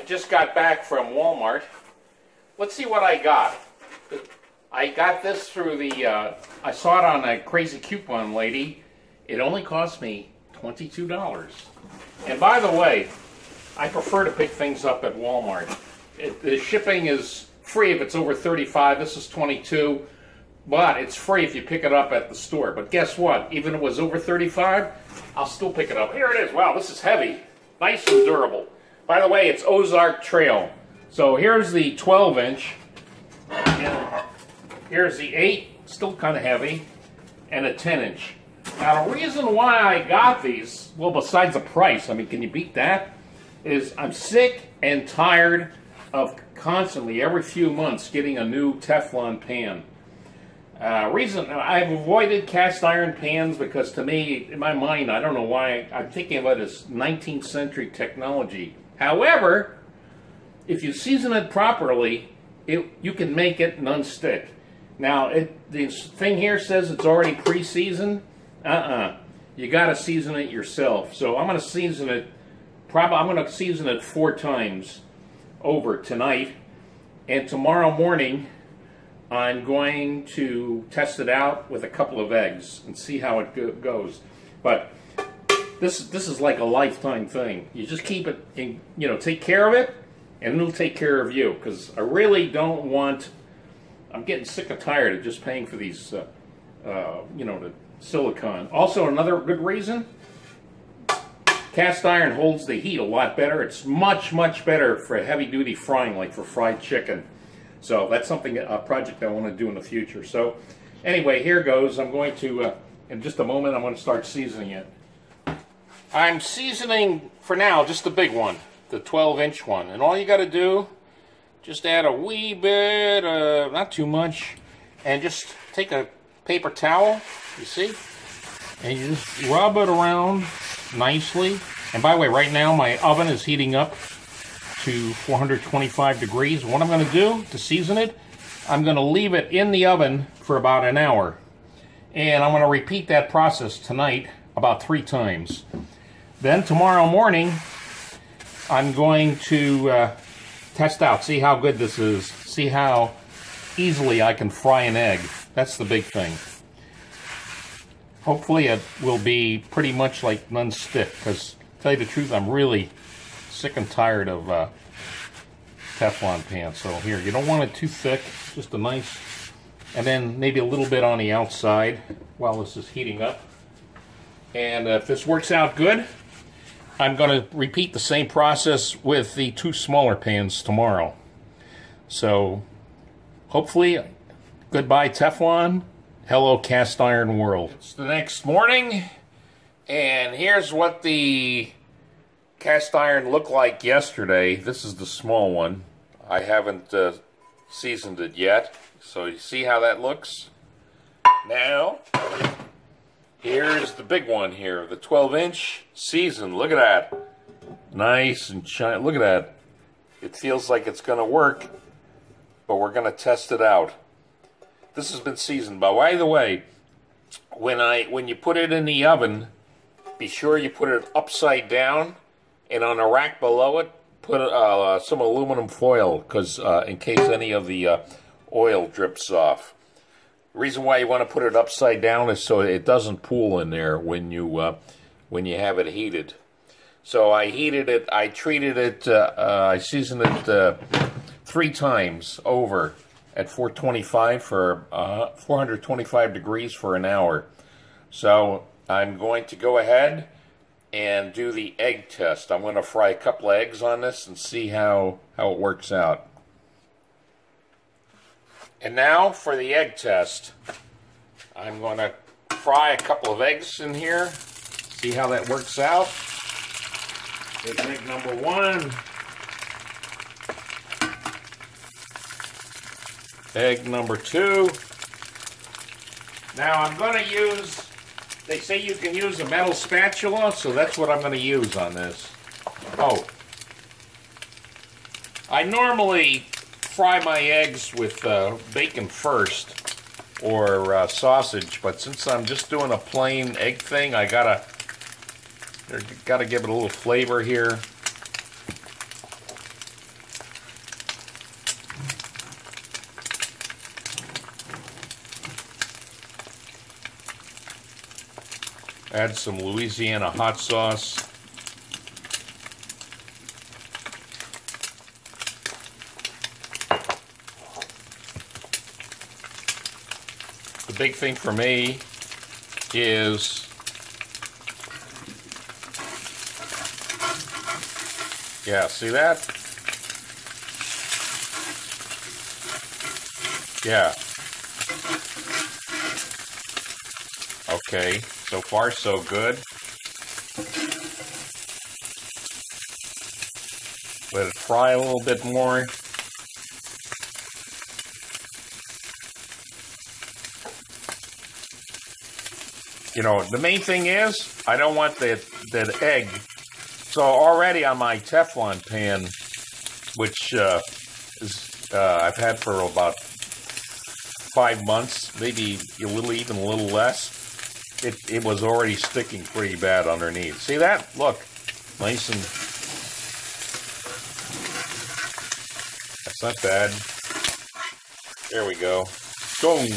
I just got back from Walmart. Let's see what I got. I got this through the, uh, I saw it on a Krazy Coupon Lady. It only cost me $22. And by the way, I prefer to pick things up at Walmart. It, the shipping is free if it's over 35. This is 22, but it's free if you pick it up at the store. But guess what? Even if it was over 35, I'll still pick it up. Here it is. Wow, this is heavy. Nice and durable. By the way, it's Ozark Trail. So here's the 12 inch. Here's the 8, still kind of heavy, and a 10 inch. Now the reason why I got these, well besides the price, I mean can you beat that? Is I'm sick and tired of constantly, every few months, getting a new Teflon pan. Uh, reason I've avoided cast iron pans because to me, in my mind, I don't know why I'm thinking it as 19th century technology. However, if you season it properly, it, you can make it non-stick. Now, it, this thing here says it's already pre-seasoned. Uh-uh. You got to season it yourself. So I'm going to season it. Probably I'm going to season it four times over tonight, and tomorrow morning I'm going to test it out with a couple of eggs and see how it go goes. But this this is like a lifetime thing. You just keep it, in, you know, take care of it, and it'll take care of you. Because I really don't want. I'm getting sick and tired of just paying for these, uh, uh, you know, the silicon. Also, another good reason. Cast iron holds the heat a lot better. It's much, much better for heavy duty frying, like for fried chicken. So that's something, a project I want to do in the future. So anyway, here goes. I'm going to, uh, in just a moment, I'm going to start seasoning it. I'm seasoning, for now, just the big one, the 12 inch one. And all you got to do, just add a wee bit, uh, not too much, and just take a paper towel, you see, and you just rub it around nicely. And by the way, right now my oven is heating up to 425 degrees. What I'm going to do to season it, I'm going to leave it in the oven for about an hour. And I'm going to repeat that process tonight about three times. Then tomorrow morning, I'm going to uh, test out, see how good this is, see how easily I can fry an egg. That's the big thing. Hopefully it will be pretty much like non-stick, because tell you the truth, I'm really sick and tired of uh, Teflon pans. So here, you don't want it too thick, just a nice, and then maybe a little bit on the outside while this is heating up. And uh, if this works out good, I'm going to repeat the same process with the two smaller pans tomorrow. So hopefully, goodbye Teflon, hello cast iron world. It's the next morning, and here's what the cast iron looked like yesterday. This is the small one. I haven't uh, seasoned it yet. So you see how that looks? Now, here's the big one here. The 12 inch seasoned. Look at that. Nice and shiny. Look at that. It feels like it's going to work. But we're going to test it out. This has been seasoned. But by the way, when I when you put it in the oven, be sure you put it upside down and on a rack below it, put uh, some aluminum foil because uh, in case any of the uh, oil drips off. Reason why you want to put it upside down is so it doesn't pool in there when you uh, when you have it heated. So I heated it. I treated it. Uh, uh, I seasoned it three times over at 425 for 425 degrees for an hour. So I'm going to go ahead and do the egg test. I'm going to fry a couple eggs on this and see how, how it works out. And now for the egg test. I'm going to fry a couple of eggs in here, see how that works out. Here's egg number one. Egg number two. Now I'm going to use they say you can use a metal spatula, so that's what I'm going to use on this. Oh. I normally fry my eggs with uh, bacon first or uh, sausage, but since I'm just doing a plain egg thing, I gotta gotta give it a little flavor here. Add some Louisiana hot sauce. Big thing for me is yeah, see that? Yeah. Okay, so far so good. Let it fry a little bit more. You know, the main thing is, I don't want that, that egg. So already on my Teflon pan, which uh, is uh, I've had for about five months, maybe a little, even a little less, it, it was already sticking pretty bad underneath. See that? Look, nice and, that's not bad. There we go. Boom.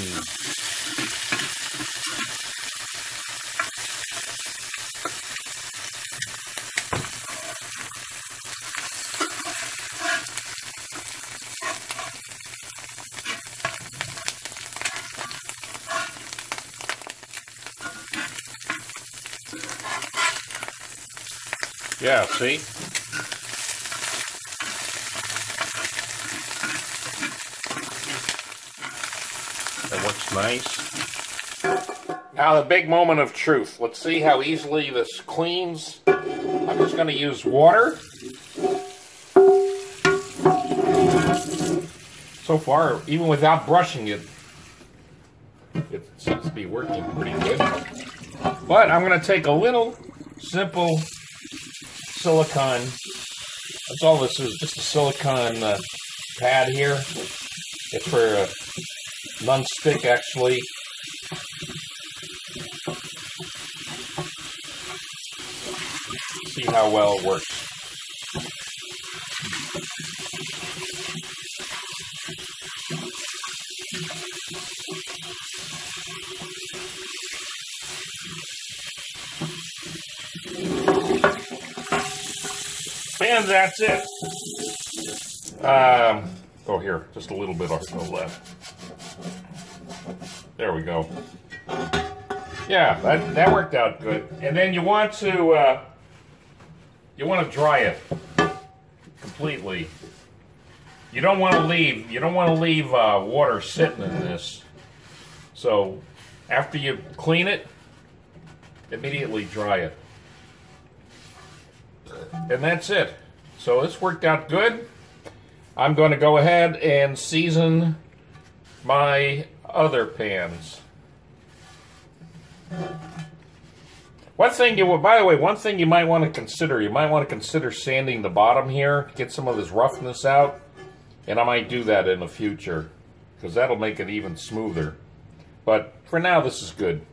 Yeah, see? That looks nice. Now the big moment of truth. Let's see how easily this cleans. I'm just going to use water. So far, even without brushing it, it seems to be working pretty good. But I'm going to take a little simple silicone. That's all this is, just a silicone uh, pad here. It's for uh, non-stick actually. See how well it works. And that's it. Um, oh, here, just a little bit on the left. There we go. Yeah, that, that worked out good. And then you want to, uh, you want to dry it completely. You don't want to leave, you don't want to leave uh, water sitting in this. So after you clean it, immediately dry it. And that's it. So this worked out good. I'm going to go ahead and season my other pans. One thing you, by the way, one thing you might want to consider, you might want to consider sanding the bottom here, get some of this roughness out, and I might do that in the future, because that'll make it even smoother. But for now, this is good.